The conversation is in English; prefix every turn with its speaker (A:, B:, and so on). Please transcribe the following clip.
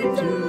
A: do.